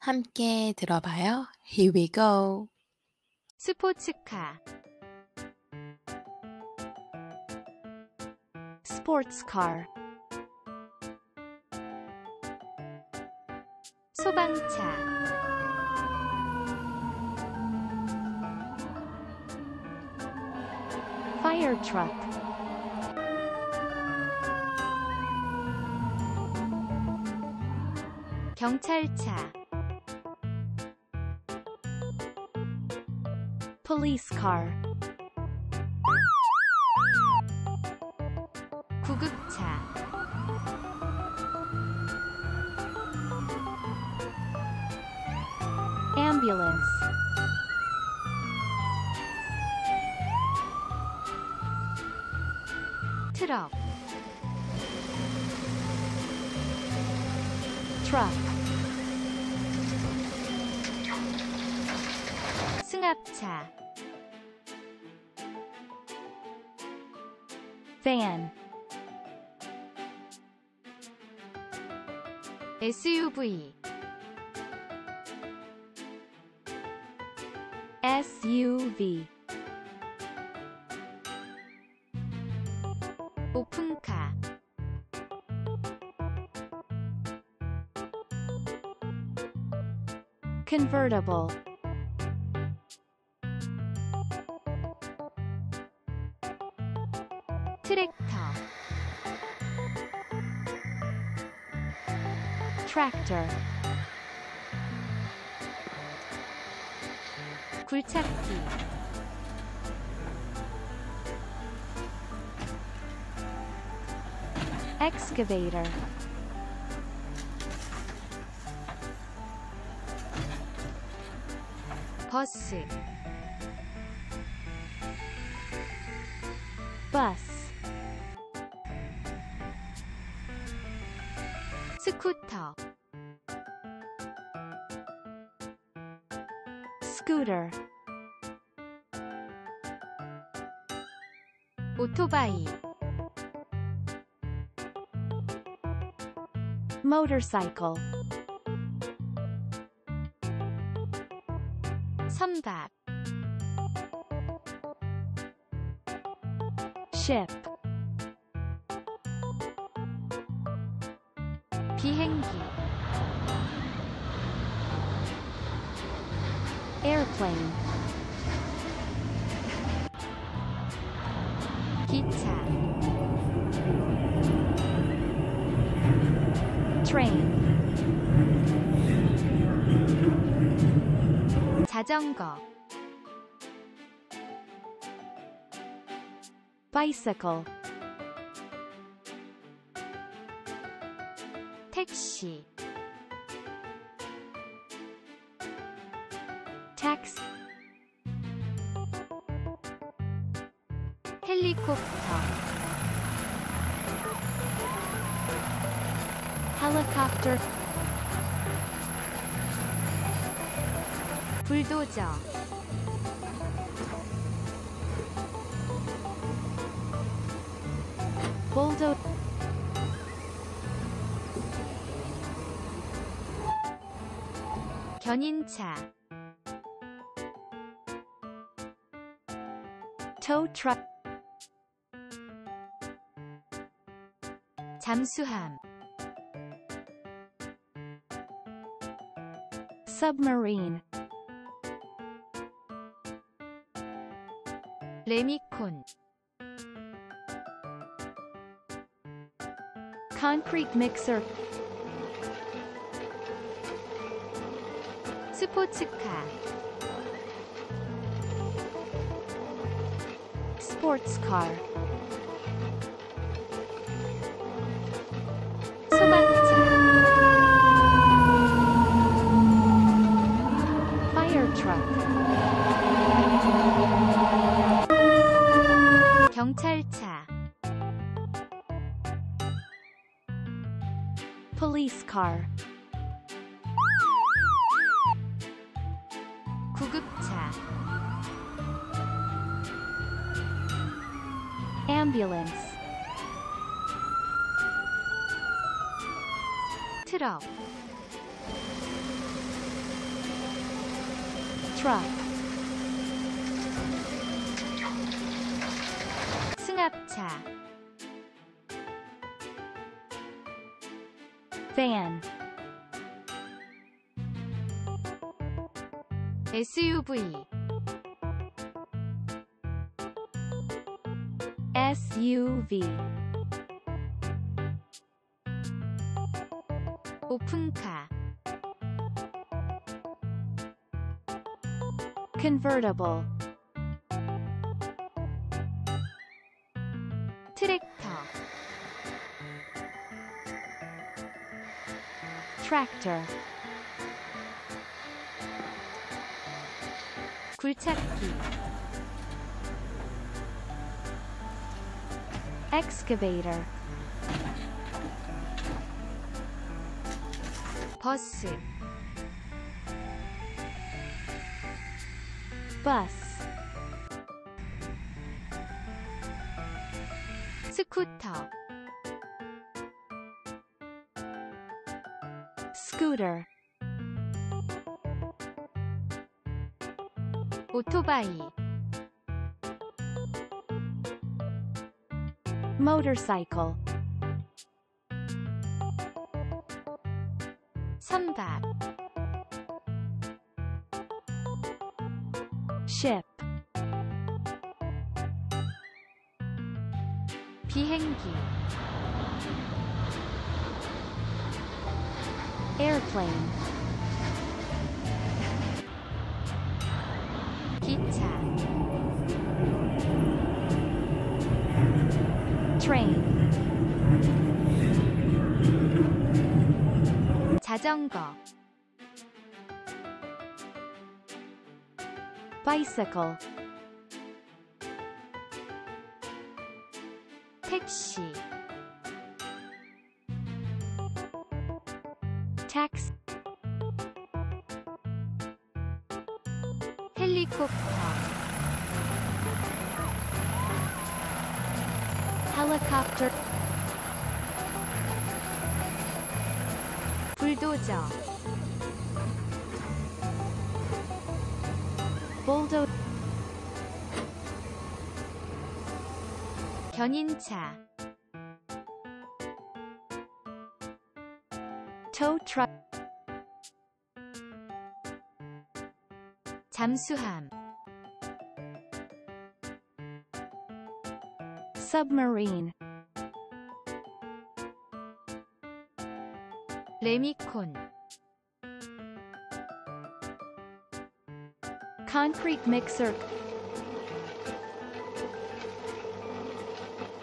함께 들어봐요. Here we go. 스포츠카 car 소방차 fire truck 경찰차 police car 구급차 ambulance 트럭 truck 승합차 van SUV SUV 오픈카 convertible tractor 굴착기 excavator 버스 버스 스쿠터 스쿠터 오토바이 motorcycle 선박 ship 비행기 airplane 기차 train 자전거 bicycle 택시 헬리콥터 helicopter 불도저 볼도 견인차 tow truck 잠수함 submarine 레미콘 concrete mixer 스포츠카 sports car 경찰차 police car 구급차 ambulance 트럭 truck 승합차 van SUV SUV 오픈카 convertible 트랙터 tractor 굴착기 excavator 버스 bus 스쿠터 scooter 오토바이 motorcycle 선박 ship 비행기 airplane 기차 train 자전거 bicycle 택시 taxi 헬리콥터 helicopter 불도저 볼 견인차 tow truck 잠수함 submarine 레미콘 concrete mixer